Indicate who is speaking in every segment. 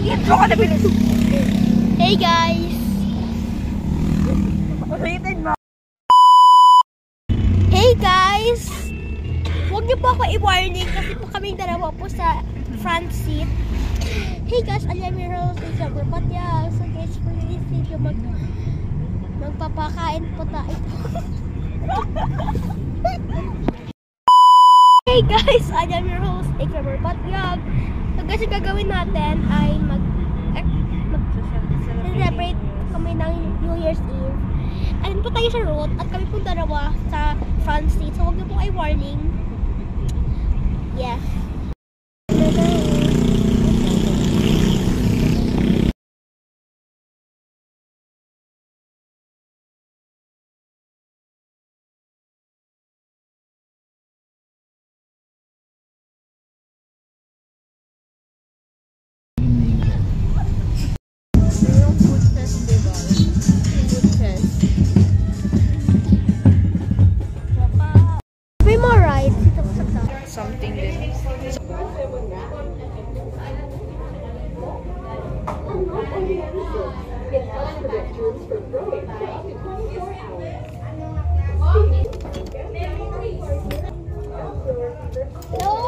Speaker 1: Mag-intro ka na bilis.
Speaker 2: Hey guys!
Speaker 1: Ulitin mo.
Speaker 2: Hey guys! Huwag niyo po ako i-warning kasi po kaming dalawa po sa front seat. Hey guys, alam your host is Amber Patya. So guys, for this video, mag magpapakain po tayo. hey guys, alam your host is Amber Patya. Yung gagawin natin ay mag eh, mag celebrate kami ng New Year's Eve. Ayun po tayo sa road at kami po dalawa sa front seat. So huwag niyo po ay warning. Yeah.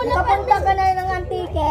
Speaker 2: Nakapunta ka na ng antike.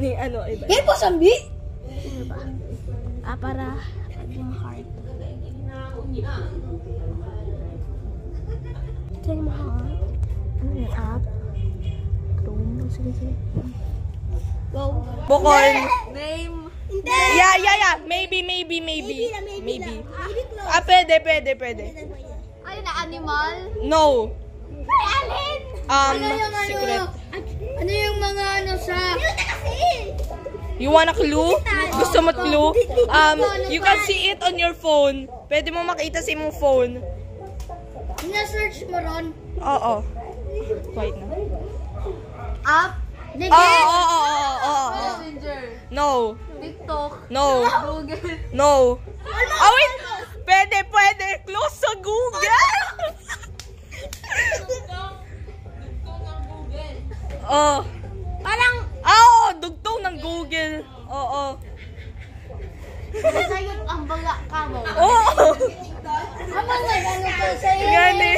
Speaker 2: Ba?
Speaker 1: Ano, iba.
Speaker 2: Yan po, Sambi! Ah, para yung heart. Ito yung heart. Ano yung app? Chrome. Sige, sige. Wow.
Speaker 1: Bukol.
Speaker 3: Name.
Speaker 2: Hindi!
Speaker 1: Yeah, yeah, yeah. Maybe, maybe, maybe.
Speaker 2: lang, maybe,
Speaker 1: Maybe.
Speaker 2: lang. Maybe close.
Speaker 1: Ah, pwede, pwede, pwede.
Speaker 3: Ano na, animal?
Speaker 1: No.
Speaker 2: Ay, alin!
Speaker 1: Um,
Speaker 3: Ano yung ano?
Speaker 1: secret.
Speaker 3: Ano yung mga ano sa...
Speaker 1: You want a clue? Gusto mo clue? Um, you can see it on your phone. Pwede mo makita sa imong phone.
Speaker 3: Ina-search mo ron?
Speaker 1: Oo. Wait na.
Speaker 3: App?
Speaker 1: Oo, oo, oo, oo, oo.
Speaker 3: Messenger.
Speaker 1: No.
Speaker 3: TikTok.
Speaker 1: No.
Speaker 3: Google.
Speaker 1: No. Oh, wait. Pwede, pwede. Close sa Google. Oh.
Speaker 2: Parang,
Speaker 1: Oo, dugtong ng Google. Oo.
Speaker 3: Nasayot ang baga ka mo.
Speaker 1: Oo.
Speaker 3: Ano nga, ano ka sa'yo?
Speaker 1: Gani.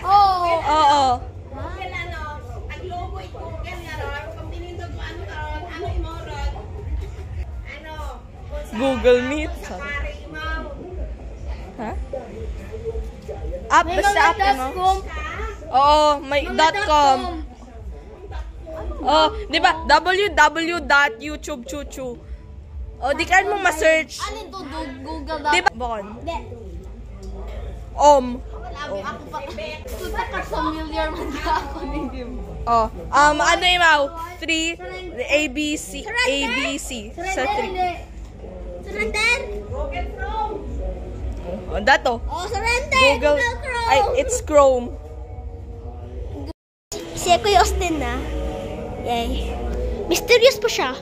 Speaker 3: Oo.
Speaker 1: Oo. Google Meet. Ha? App,
Speaker 3: May
Speaker 1: basta app, ano? Oo, may
Speaker 3: Mga
Speaker 1: dot com.
Speaker 3: com.
Speaker 1: Oh, di ba? www.youtube.chuchu. Oh, di ka mo ma-search.
Speaker 3: Alin to? Google.
Speaker 1: Di ba? Bon.
Speaker 2: Hindi.
Speaker 1: Om. Oh.
Speaker 3: Ako pa. Punta ka familiar man ka ako ninyo.
Speaker 1: Oh, um, ano yung mau? Three, A, B, C, A, B, C. Sa three.
Speaker 2: Surrender!
Speaker 1: Oh, dato.
Speaker 2: Oh, surrender!
Speaker 1: Google,
Speaker 2: Chrome!
Speaker 1: ay, it's Chrome.
Speaker 2: Si Kuya Austin na. Yay. Mysterious po siya.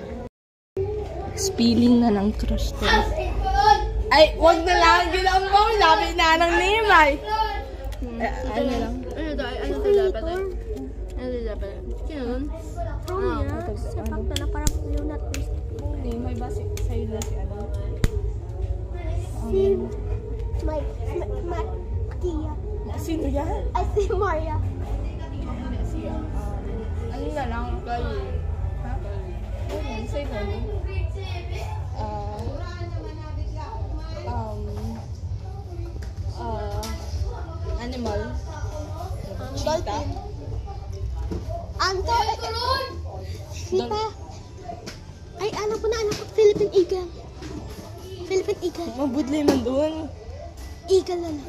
Speaker 1: Spilling na ng crush to. Ay, wag na lang. Gilang mo. Labi na ng nimay. Eh, ano lang.
Speaker 3: Ano to? Ano to dapat? Ano to dapat? Sino nun?
Speaker 2: Chrome niya. Sepak na na parang yung not
Speaker 1: Nimay ba si, sa'yo na si ano?
Speaker 2: Si Mike. Mike. Kia.
Speaker 1: Sino yan?
Speaker 2: Ay, si Maria.
Speaker 1: Na lang? Kayo. Ha? Sa'yo na lang. Ah, um, ah, animal. Cheetah.
Speaker 2: Anto. Sita. Ay, alam ko na, alam ko. Philippine Eagle. Philippine Eagle.
Speaker 1: Mabudlay man doon.
Speaker 2: Eagle na lang.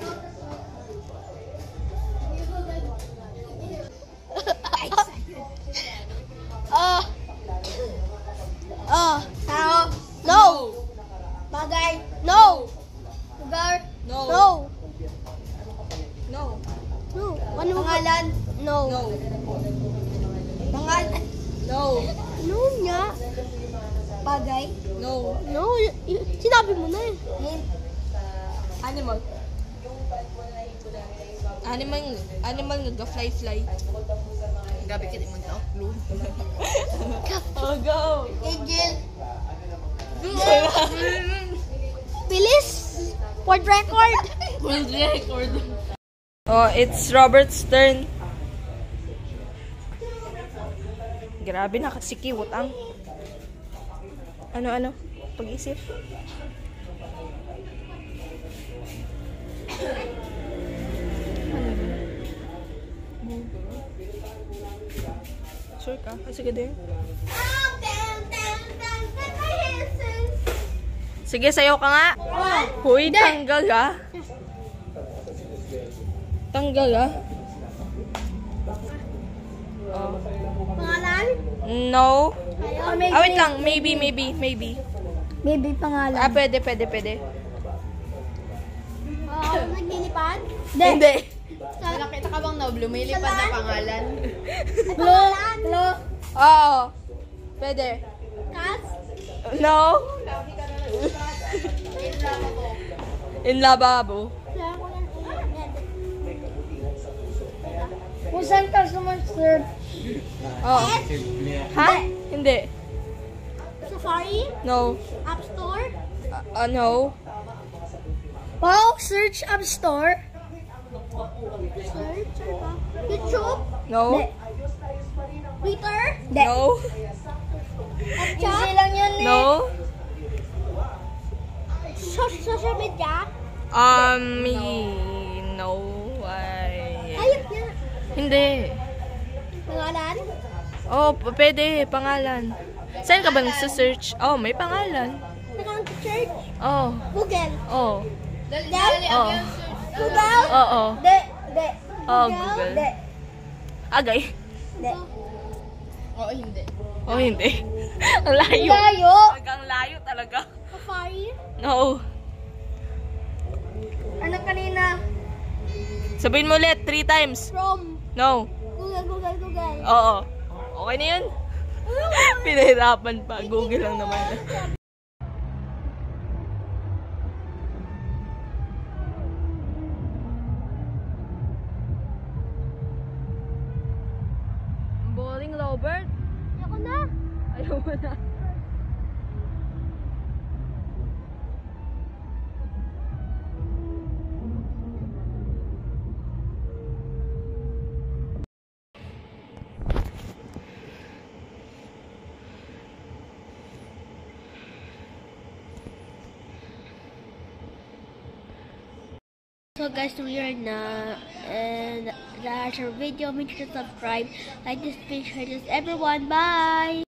Speaker 2: No. No.
Speaker 1: No.
Speaker 2: No. Ano Pangalan. No.
Speaker 1: No.
Speaker 2: Pangalan.
Speaker 1: No.
Speaker 2: No nga. Bagay.
Speaker 1: No.
Speaker 2: No. sinabi mo na eh.
Speaker 1: Animal. Animal, animal nga fly fly.
Speaker 3: Gabi ka din mo to. Blue.
Speaker 1: Oh, go!
Speaker 2: Eagle. Bilis. World record.
Speaker 3: World record.
Speaker 1: Oh, it's Robert's turn. Grabe, nakasikiwot ang. Ano, ano? Pag-isip. Sure ka? Kasi ka din. Sige, sayo ka nga. Huy, tanggal ah. Tanggal. Oh.
Speaker 2: Pangalan?
Speaker 1: No. Ah, wait lang. Maybe, maybe, maybe.
Speaker 2: Maybe pangalan.
Speaker 1: Ah, pwede, pwede, pwede.
Speaker 2: Uh, naglilipad?
Speaker 1: Hindi.
Speaker 3: Nakita ka bang na blue? May lipad na pangalan.
Speaker 2: Blue. Blue.
Speaker 1: Oo. Pwede.
Speaker 2: Cats?
Speaker 1: No. In lavabo.
Speaker 2: Kung saan ka sumag-search?
Speaker 1: Oh. Ha? Hindi.
Speaker 2: Safari?
Speaker 1: No.
Speaker 2: App Store?
Speaker 1: Ah, ah, no.
Speaker 2: Wow, search App Store? Search? ano? YouTube?
Speaker 1: No.
Speaker 2: Twitter?
Speaker 1: No.
Speaker 2: Easy lang yun
Speaker 1: No.
Speaker 2: So- social media?
Speaker 1: Um, no. I...
Speaker 2: Niya.
Speaker 1: Hindi.
Speaker 2: Pangalan?
Speaker 1: Oh, pwede. Pangalan. Saan ka ba nagsa-search? Oh, may pangalan.
Speaker 2: Naka-search?
Speaker 1: Oh.
Speaker 2: Google.
Speaker 1: Oh.
Speaker 3: Dali,
Speaker 2: dali,
Speaker 1: Oh.
Speaker 2: Google?
Speaker 1: Oo.
Speaker 2: De. De.
Speaker 1: Oh, Google.
Speaker 2: De.
Speaker 1: Agay.
Speaker 2: De.
Speaker 3: Oo, hindi.
Speaker 1: Oh, hindi. Ang layo.
Speaker 2: Layo.
Speaker 1: Hanggang layo talaga.
Speaker 2: Safari?
Speaker 1: No.
Speaker 2: Ano kanina?
Speaker 1: Sabihin mo ulit, three times.
Speaker 2: Chrome.
Speaker 1: No.
Speaker 2: Google, Google, Google.
Speaker 1: Oo. Okay na yun. Pinahirapan pa. Google lang naman. Bowling Robert?
Speaker 2: Ako na.
Speaker 1: Ayaw mo na.
Speaker 2: So guys, we are na and that's our video. Make sure to subscribe, like this, share this, everyone. Bye.